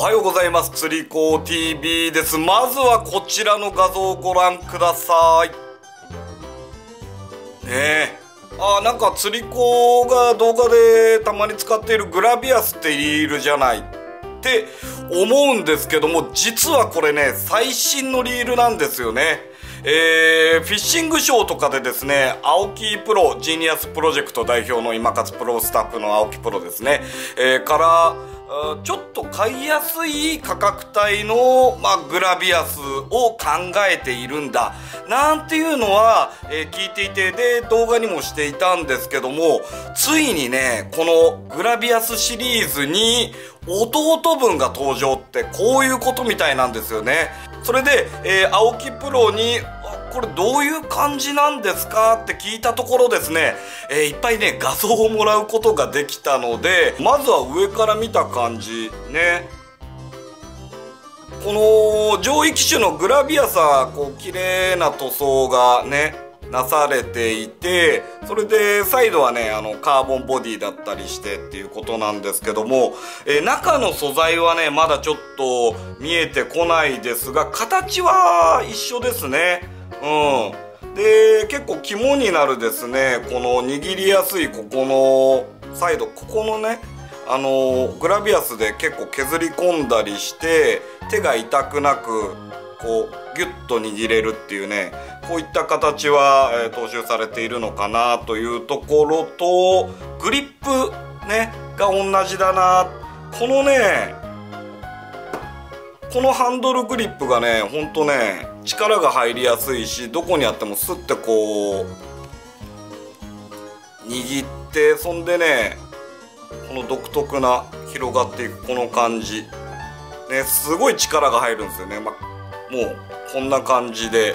おはようございます。釣り子 TV です。まずはこちらの画像をご覧ください。ねえ。あなんか釣り子が動画でたまに使っているグラビアスってリールじゃないって思うんですけども実はこれね最新のリールなんですよね。えー、フィッシングショーとかでですね、青木プロ、ジーニアスプロジェクト代表のイマカツプロスタッフの青木プロですね、えー、から、ちょっと買いやすい価格帯の、まあ、グラビアスを考えているんだ。なんていうのは、えー、聞いていてで動画にもしていたんですけどもついにねこのグラビアスシリーズに弟分が登場ってこういうことみたいなんですよね。それで、えー、青木プロにこれどういう感じなんですか？って聞いたところですね、えー、いっぱいね画像をもらうことができたのでまずは上から見た感じね。この上位機種のグラビアさこう綺麗な塗装がねなされていてそれでサイドはねあのカーボンボディだったりしてっていうことなんですけども、え、中の素材はねまだちょっと見えてこないですが形は一緒ですね。うん。で結構肝になるですねこの握りやすいここのサイドここのねあのグラビアスで結構削り込んだりして手が痛くなくこうギュッと握れるっていうねこういった形は、えー、踏襲されているのかなというところとグリップねが同じだな。このねこのハンドルグリップがねほんとね力が入りやすいしどこにあってもスッてこう握ってそんでねこの独特な広がっていくこの感じ。ねすごい力が入るんですよね、ま、もうこんな感じで。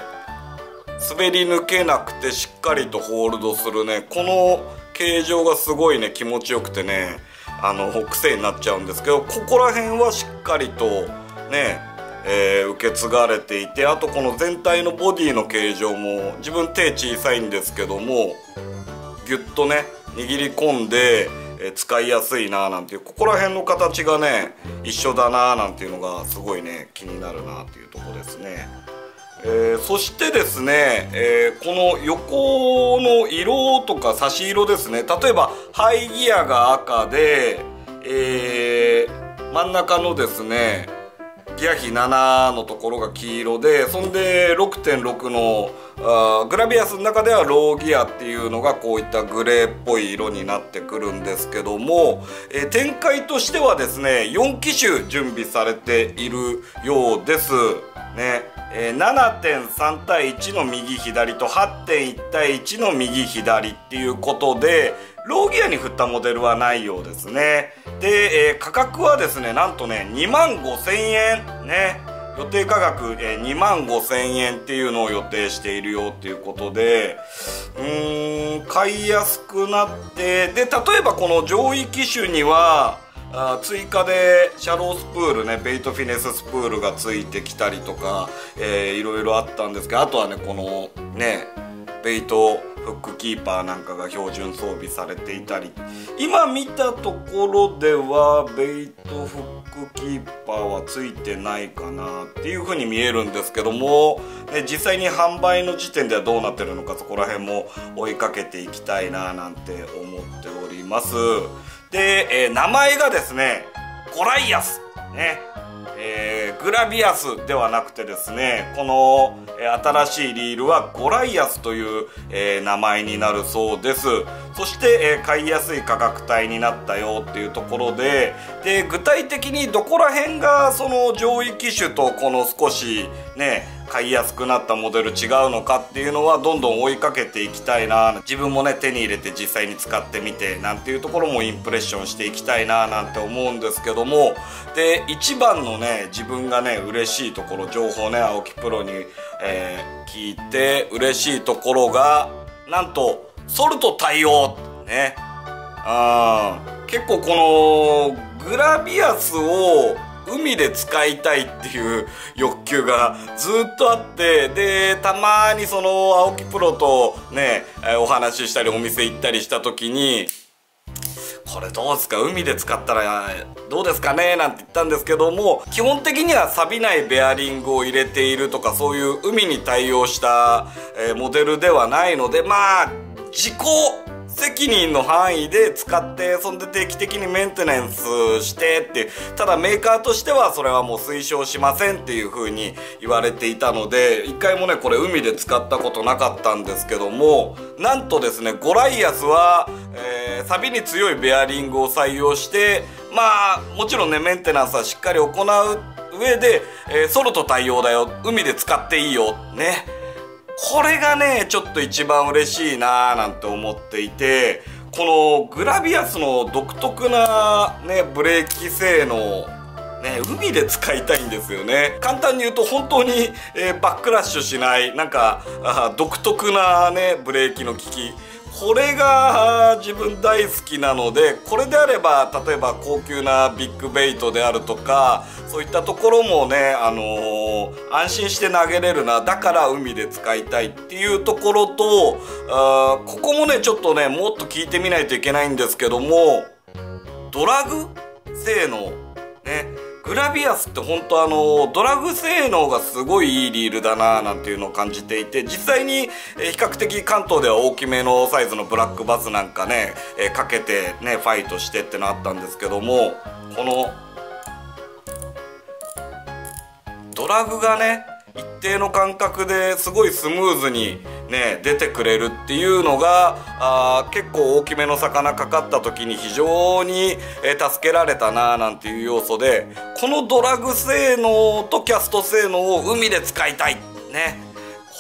滑り抜けなくてしっかりとホールドするねこの形状がすごいね気持ちよくてねあの癖になっちゃうんですけどここら辺はしっかりとねえー、受け継がれていてあとこの全体のボディの形状も自分手小さいんですけどもギュッとね握り込んで、えー、使いやすいななんていうここら辺の形がね一緒だななんていうのがすごいね気になるなっていうとこですね。えー、そしてですね、えー、この横の色とか差し色ですね例えばハイギアが赤で、えー、真ん中のですねギア比7のところが黄色でそんで6.6のあグラビアスの中ではローギアっていうのがこういったグレーっぽい色になってくるんですけども、えー、展開としてはですね4機種準備されているようです。ね。えー、7.3対1の右左と8.1対1の右左っていうことでローギアに振ったモデルはないようですね。で、えー、価格はですねなんとね2万5000円。ね。予定価格、えー、2万5000円っていうのを予定しているよっていうことでうーん買いやすくなってで例えばこの上位機種にはあ追加でシャロースプールねベイトフィネススプールがついてきたりとか、えー、いろいろあったんですけどあとはねこのねベイトフックキーパーなんかが標準装備されていたり今見たところではベイトフックキーパーはついてないかなっていう風に見えるんですけども、ね、実際に販売の時点ではどうなってるのかそこら辺も追いかけていきたいななんて思っております。で、えー、名前がですね、ゴライアス。ね。えー、グラビアスではなくてですね、この、えー、新しいリールはゴライアスという、えー、名前になるそうです。そして、え買いやすい価格帯になったよっていうところで、で、具体的にどこら辺がその上位機種とこの少しね、買いやすくなったモデル違うのかっていうのはどんどん追いかけていきたいな。自分もね手に入れて実際に使ってみてなんていうところもインプレッションしていきたいななんて思うんですけども。で一番のね自分がね嬉しいところ情報ね青木プロに、えー、聞いて嬉しいところがなんとソルト対応ね。あ結構このグラビアスを海で使いたいっていう欲求がずっとあってでたまにその青木プロとねお話ししたりお店行ったりした時にこれどうですか？海で使ったらどうですかね？なんて言ったんですけども基本的には錆びないベアリングを入れているとかそういう海に対応した、え、モデルではないのでまあ自己責任の範囲で使ってそんで定期的にメンテナンスしてってただメーカーとしてはそれはもう推奨しませんっていう風に言われていたので一回もねこれ海で使ったことなかったんですけどもなんとですねゴライアスは、えー、錆に強いベアリングを採用してまあもちろんねメンテナンスはしっかり行う上で、えー、ソルト対応だよ。海で使っていいよ。ね。これがねちょっと一番嬉しいなーなんて思っていてこのグラビアスの独特なねブレーキ性能ね、海で使いたいんですよね。簡単に言うと本当に、えー、バックラッシュしないなんか独特なねブレーキの効き。これが自分大好きなのでこれであれば例えば高級なビッグベイトであるとかそういったところもね、あのー、安心して投げれるなだから海で使いたいっていうところとあここもねちょっとねもっと聞いてみないといけないんですけどもドラグ性能ねグラビアスって本当あのドラグ性能がすごいいいリールだななんていうのを感じていて実際に、比較的関東では大きめのサイズのブラックバスなんかね、かけてねファイトしてってのあったんですけどもこのドラグがね一定の間隔ですごいスムーズにね出てくれるっていうのがあ結構大きめの魚かかった時に非常に、え、助けられたななんていう要素でこのドラグ性能とキャスト性能を海で使いたい。ね。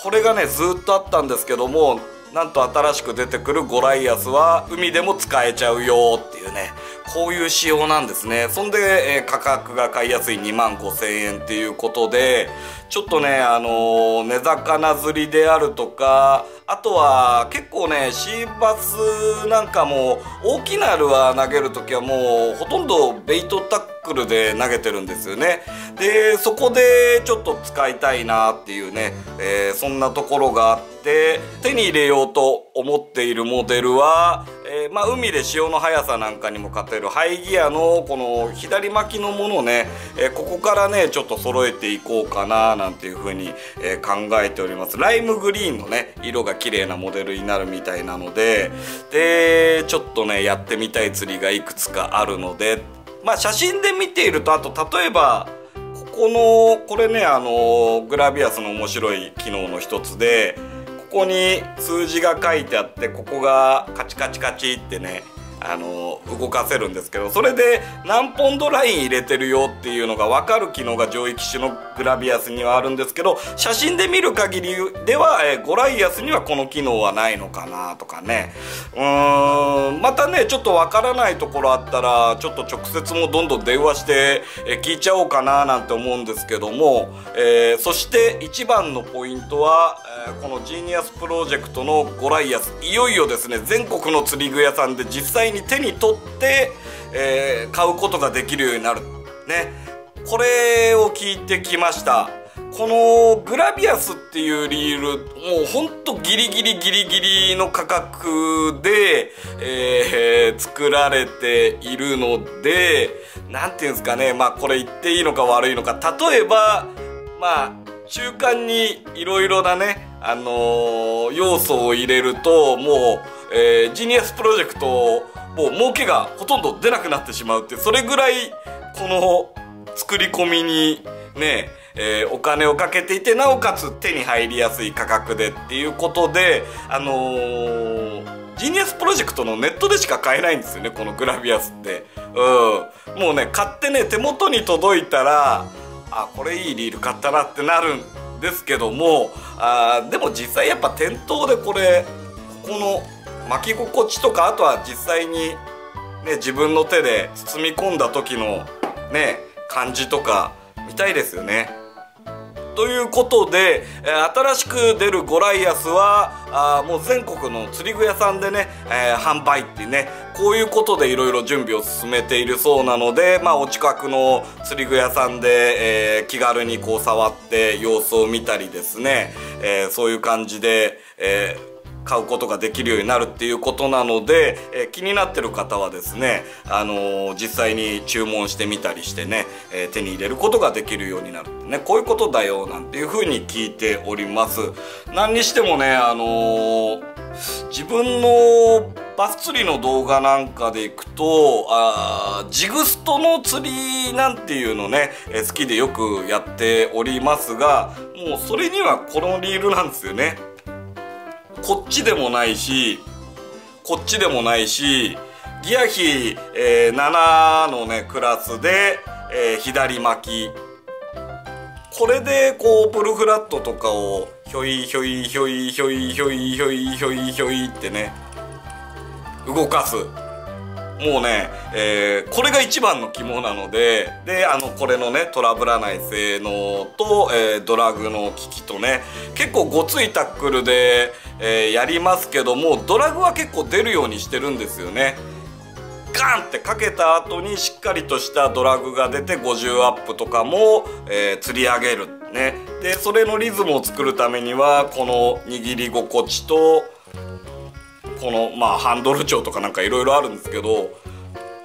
これがねずっとあったんですけどもなんと新しく出てくるゴライアスは海でも使えちゃうよっていうね。こういう仕様なんですね。そんで、えー、価格が買いやすい2万5000円っていうことでちょっとねあのー、根魚釣りであるとかあとは結構ねシーバスなんかも大きなルアー投げる時はもうほとんどベイトタッククルで投げてるんですよね。でそこでちょっと使いたいなっていうね、えー、そんなところがあって手に入れようと思っているモデルは、えー、まあ、海で潮の速さなんかにも勝てるハイギアのこの左巻きのものね、えー、ここからねちょっと揃えていこうかななんていう風に、え考えております。ライムグリーンのね色が綺麗なモデルになるみたいなのででちょっとねやってみたい釣りがいくつかあるのでまあ写真で見ているとあと例えばここのこれねあのグラビアスの面白い機能の一つでここに数字が書いてあってここがカチカチカチってねあの動かせるんですけどそれで何ポンドライン入れてるよっていうのが分かる機能が上位機種のグラビアスにはあるんですけど写真で見る限りでは、えー、ゴライアスにはこの機能はないのかなとかね。うーんまたねちょっと分からないところあったらちょっと直接もどんどん電話して、えー、聞いちゃおうかななんて思うんですけども、えー、そして一番のポイントは、えこのジーニアスプロジェクトのゴライアス。いよいよですね全国の釣り具屋さんで実際に手に取って、えー、買うことができるようになる。ね。これを聞いてきました。このグラビアスっていうリールもうほんとギリギリギリギリの価格で、えー、作られているので何て言うんですかね。まあこれ言っていいのか悪いのか。例えばまあ中間にいろいろなねあのー、要素を入れるともうえー、ジニアスプロジェクトもう儲けがほとんど出なくなってしまうってそれぐらいこの作り込みにねえー、お金をかけていてなおかつ手に入りやすい価格でっていうことであのー、ジニアスプロジェクトのネットでしか買えないんですよねこのグラビアスって。うん。もうね買ってね手元に届いたらあこれいいリール買ったなってなるんですけどもあでも実際やっぱ店頭でこれここの巻き心地とかあとは実際に、ね、自分の手で包み込んだ時のね感じとか見たいですよね。ということで、え新しく出るゴライアスはあもう全国の釣り具屋さんでね、えー、販売っていうねこういうことでいろいろ準備を進めているそうなので、まあ、お近くの釣り具屋さんで、えー、気軽にこう触って様子を見たりですね、えー、そういう感じで、えー買うことができるようになるっていうことなので、え、気になってる方はですね、あの、実際に注文してみたりしてね、え、手に入れることができるようになるってねこういうことだよなんていうふうに聞いております。何にしてもねあの自分のバス釣りの動画なんかでいくとあジグストの釣りなんていうのね、え好きでよくやっておりますがもうそれにはこのリールなんですよね。こっちでもないしこっちでもないしギア比、えー、7のねクラスで、えー、左巻き。これでこうプルフラットとかをひょいひょいひょいひょいひょいひょいひょいひょいってね動かす。もうね、えー、これが一番の肝なので、で、あの、これのね、トラブらない性能と、えー、ドラグの効きとね、結構ごついタックルで、えー、やりますけども、ドラグは結構出るようにしてるんですよね。ガンってかけた後にしっかりとしたドラグが出て50アップとかも、えー、釣り上げる。ね。で、それのリズムを作るためには、この握り心地と、このまあハンドル長とかなんかいろいろあるんですけど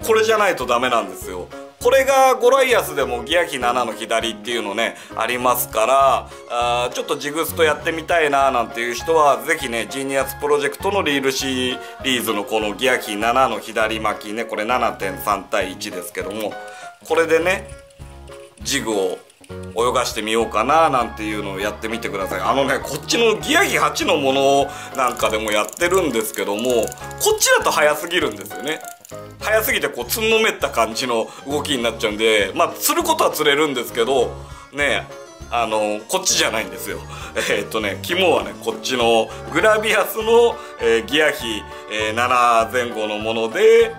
これじゃないとダメなんですよ。これがゴライアスでもギア比7の左っていうのねありますからあちょっとジグストやってみたいななんていう人は是非ねジーニアスプロジェクトのリールシリーズのこのギア比7の左巻きねこれ7.3対1ですけどもこれでねジグを泳がしてみようかななんていうのをやってみてください。あのねこっちのギア比8のものなんかでもやってるんですけどもこっちだと速すぎるんですよね。速すぎてこうつんのめった感じの動きになっちゃうんでまあ釣ることは釣れるんですけどねあのこっちじゃないんですよ。えー、っとね肝はねこっちのグラビアスの、えー、ギア比、えー、7前後のもので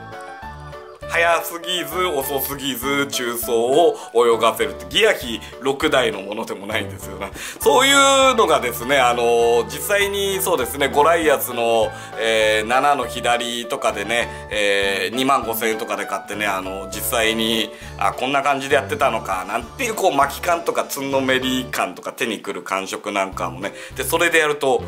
早すぎず遅すぎず中層を泳がせるってギア比6台のものでもないんですよねそういうのがですねあの実際にそうですねゴライアスの、えー、7の左とかでね、えー、2万5000円とかで買ってねあの実際にあこんな感じでやってたのかなんていうこう巻き感とかつんのめり感とか手にくる感触なんかもね。でそれでやると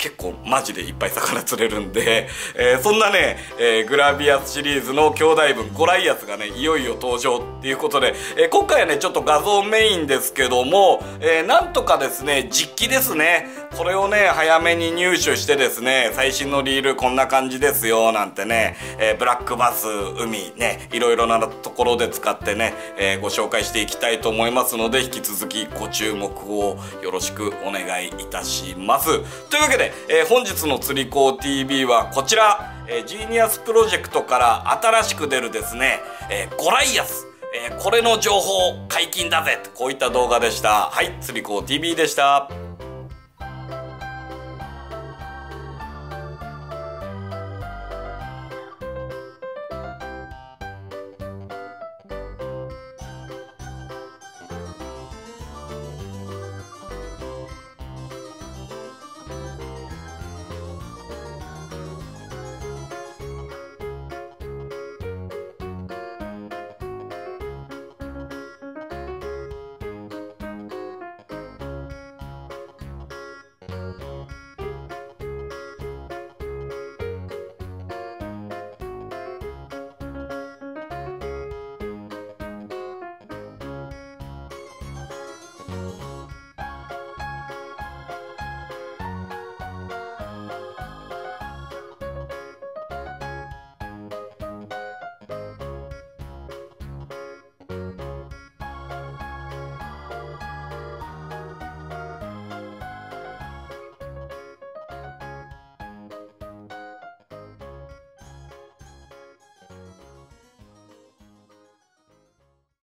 結構マジでいっぱい魚釣れるんで、えー、そんなね、えー、グラビアスシリーズの兄弟分ゴライアスがねいよいよ登場っていうことで、えー、今回はねちょっと画像メインですけども、えなんとかですね実機ですね。これをね早めに入手してですね最新のリールこんな感じですよなんてね、えブラックバス海ねいろいろなところで使ってね、えご紹介していきたいと思いますので引き続きご注目をよろしくお願いいたします。というわけでえー、本日の釣り子 TV はこちら、えー、ジーニアスプロジェクトから新しく出るですね、えー、ゴライアス、え、これの情報解禁だぜ。こういった動画でした。はい釣り子 TV でした。